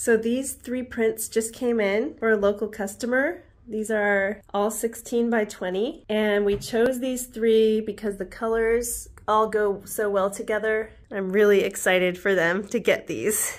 So these three prints just came in for a local customer. These are all 16 by 20 and we chose these three because the colors all go so well together. I'm really excited for them to get these.